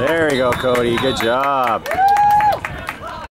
There you go, Cody. Good job.